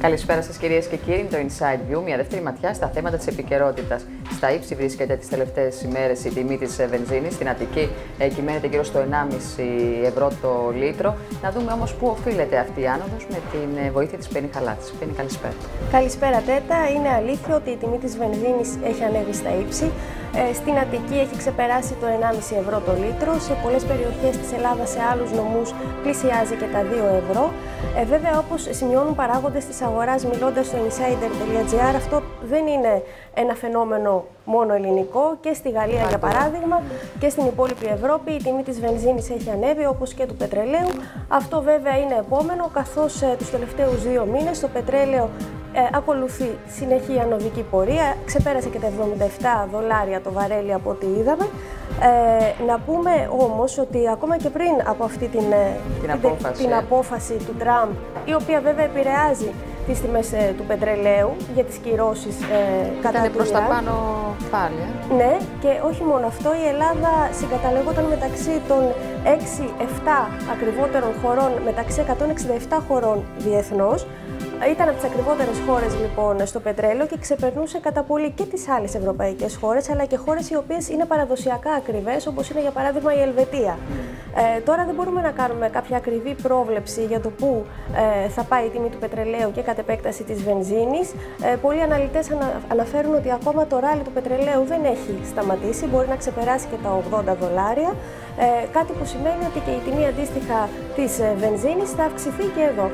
Καλησπέρα σας, κυρίες και κύριοι. Το Inside View, μια δεύτερη ματιά στα θέματα της επικαιρότητας. Στα ύψη βρίσκεται τις τελευταίες ημέρες η τιμή της βενζίνης. Στην Αττική ε, κυμαίνεται γύρω στο 1,5 ευρώ το λίτρο. Να δούμε όμως πού οφείλεται αυτή η άνοδος με την ε, βοήθεια της Πέννη Χαλάτση. Πέννη, καλησπέρα. Καλησπέρα, Τέτα. Είναι αλήθεια ότι η τιμή της βενζίνης έχει ανέβει στα ύψη. Ε, στην Αττική έχει ξεπεράσει το 1,5 ευρώ το λίτρο. Σε πολλές περιοχές της Ελλάδας, σε άλλους νομούς, πλησιάζει και τα 2 ευρώ. Ε, βέβαια, όπως σημειώνουν παράγοντες της αγοράς, μιλώντας στο insider.gr, αυτό δεν είναι ένα φαινόμενο μόνο ελληνικό. Και στη Γαλλία, για παράδειγμα, και στην υπόλοιπη Ευρώπη, η τιμή της βενζίνης έχει ανέβει, όπως και του πετρελαίου. Αυτό βέβαια είναι επόμενο, καθώς ε, τους τελευταίους δύο μήνες το πετρέλαιο ε, ακολουθεί συνεχή ανωδική πορεία. Ξεπέρασε και τα 77 δολάρια το βαρέλι από ό,τι είδαμε. Ε, να πούμε όμως ότι ακόμα και πριν από αυτή την, ε, την, απόφαση. την απόφαση του Τραμπ, η οποία βέβαια επηρεάζει τις τιμές ε, του πετρελαίου για τις κυρώσεις ε, κατά Ήταν προς τα πάνω πάλι. Ε. Ναι, και όχι μόνο αυτό, η Ελλάδα συγκαταλεγόταν μεταξύ των 6-7 ακριβότερων χωρών, μεταξύ 167 χωρών διεθνώς, ήταν από τις ακριβότερες χώρες λοιπόν στο πετρέλαιο και ξεπερνούσε κατά πολύ και τις άλλες ευρωπαϊκές χώρες, αλλά και χώρες οι οποίες είναι παραδοσιακά ακριβές, όπως είναι για παράδειγμα η Ελβετία. Ε, τώρα δεν μπορούμε να κάνουμε κάποια ακριβή πρόβλεψη για το πού ε, θα πάει η τιμή του πετρελαίου και κατ' επέκταση της βενζίνης. Ε, πολλοί αναλυτές αναφέρουν ότι ακόμα το ράλι του πετρελαίου δεν έχει σταματήσει, μπορεί να ξεπεράσει και τα 80 δολάρια. Ε, κάτι που σημαίνει ότι και η τιμή αντίστοιχα της ε, βενζίνης θα αυξηθεί και εδώ.